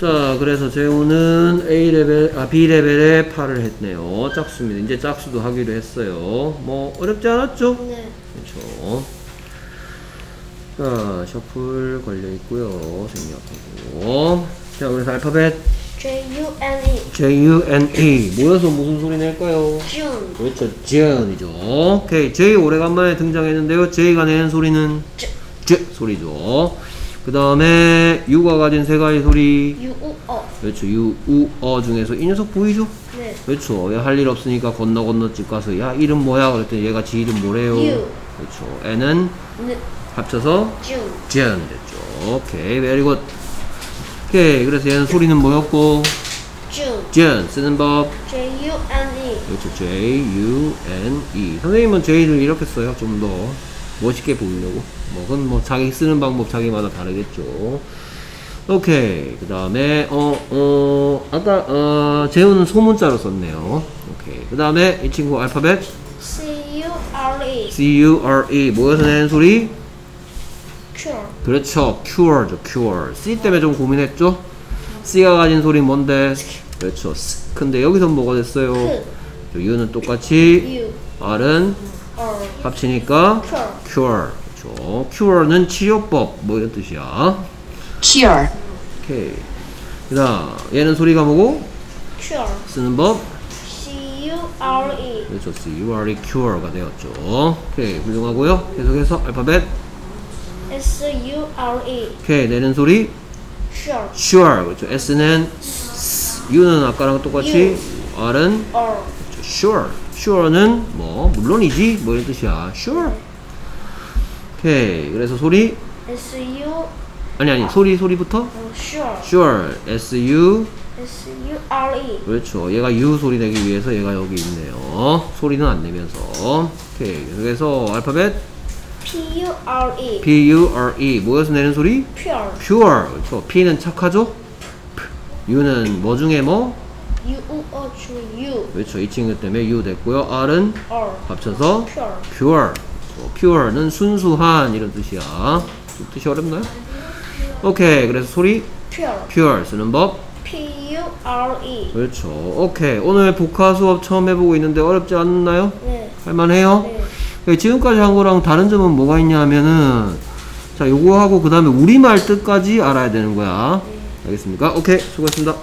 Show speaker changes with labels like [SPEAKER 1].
[SPEAKER 1] 자, 그래서 재우는 A 레벨, 아, B 레벨에 8을 했네요. 짝수입니다. 이제 짝수도 하기로 했어요. 뭐, 어렵지 않았죠?
[SPEAKER 2] 네.
[SPEAKER 1] 그렇죠. 자, 셔플 걸려 있고요. 생략하고. 자, 그래서 알파벳
[SPEAKER 2] J U N E.
[SPEAKER 1] J, U, N, E. 모여서 무슨 소리 낼까요?
[SPEAKER 2] June.
[SPEAKER 1] 그렇죠. June이죠. 오케이. J 오래간만에 등장했는데요. J가 내는 소리는
[SPEAKER 2] J.
[SPEAKER 1] J 소리죠. 그 다음에 U가 가진 세 가지 소리.
[SPEAKER 2] O.
[SPEAKER 1] 그렇죠. U, U, 어 중에서 이 녀석 보이죠?
[SPEAKER 2] 네.
[SPEAKER 1] 그렇죠. 얘 할 일 없으니까 건너 건너 집 가서 야 이름 뭐야? 그랬더니 얘가 지 이름 뭐래요?
[SPEAKER 2] U.
[SPEAKER 1] 그렇죠. N은
[SPEAKER 2] N
[SPEAKER 1] 합쳐서
[SPEAKER 2] June.
[SPEAKER 1] June 됐죠. 오케이. very good. 오케이. 그래서 얘는 소리는 뭐였고?
[SPEAKER 2] June.
[SPEAKER 1] June 쓰는 법.
[SPEAKER 2] J U N E.
[SPEAKER 1] 그렇죠. J, U, N, E. 선생님은 J를 이렇게 써요. 좀더 멋있게 보이려고. 뭐, 그건 뭐 자기 쓰는 방법 자기마다 다르겠죠. 오케이. 그 다음에, 어, 어, 아까, 어, 재우는 소문자로 썼네요. 오케이. 그 다음에 이 친구 알파벳
[SPEAKER 2] C U R E.
[SPEAKER 1] C, U, R, E. 모여서 내는 소리?
[SPEAKER 2] Cure.
[SPEAKER 1] 그렇죠. cure죠, cure. C 때문에 좀 고민했죠? C가 가진 소리 뭔데? 그렇죠. 스. 근데 여기서 뭐가 됐어요?
[SPEAKER 2] 크.
[SPEAKER 1] 저 U는 똑같이
[SPEAKER 2] U.
[SPEAKER 1] R은. 합치니까
[SPEAKER 2] Cure.
[SPEAKER 1] cure. 그렇죠. cure는 치료법 뭐 이런 뜻이야.
[SPEAKER 3] cure,
[SPEAKER 1] 오케이. 그다음 얘는 소리가 뭐고?
[SPEAKER 2] Cure.
[SPEAKER 1] 쓰는 법.
[SPEAKER 2] C U R E.
[SPEAKER 1] 그렇죠. C U R E cure가 되었죠. 오케이. 훌륭하고요. 계속해서 알파벳.
[SPEAKER 2] S U R E.
[SPEAKER 1] 오케이. 내는 소리.
[SPEAKER 2] Sure.
[SPEAKER 1] sure. 그렇죠. S는 S. U는 아까랑 똑같이 R은
[SPEAKER 2] R.
[SPEAKER 1] 그렇죠. sure. Sure는 뭐 물론이지 뭐 이런 뜻이야. sure. 오케이. 그래서 소리
[SPEAKER 2] S U
[SPEAKER 1] 아니 아니 소리 소리부터
[SPEAKER 2] 어, Sure.
[SPEAKER 1] sure. S U
[SPEAKER 2] S U R E.
[SPEAKER 1] 그렇죠. 얘가 U 소리 내기 위해서 얘가 여기 있네요. 소리는 안 내면서. 오케이. 그래서 알파벳
[SPEAKER 2] P U R E.
[SPEAKER 1] P U R E 모여서 내는 소리
[SPEAKER 2] Pure.
[SPEAKER 1] pure. 그렇죠. P는 착하죠. U는 뭐 중에 뭐?
[SPEAKER 2] U U O G U.
[SPEAKER 1] 그렇죠. 이 친구 때문에 U 됐고요. R은
[SPEAKER 2] R.
[SPEAKER 1] 합쳐서
[SPEAKER 2] Pure.
[SPEAKER 1] pure. 그렇죠. pure는 순수한 이런 뜻이야. 좀 뜻이 어렵나요? 오케이. 그래서 소리
[SPEAKER 2] Pure.
[SPEAKER 1] pure 쓰는 법.
[SPEAKER 2] P U R E.
[SPEAKER 1] 그렇죠. 오케이. 오늘 복화 수업 처음 해보고 있는데 어렵지 않나요?
[SPEAKER 2] 네.
[SPEAKER 1] 할만해요?
[SPEAKER 2] 네.
[SPEAKER 1] 네, 지금까지 한 거랑 다른 점은 뭐가 있냐 하면은 자 요거 하고 그 다음에 우리말 뜻까지 알아야 되는 거야 알겠습니까? 오케이 수고했습니다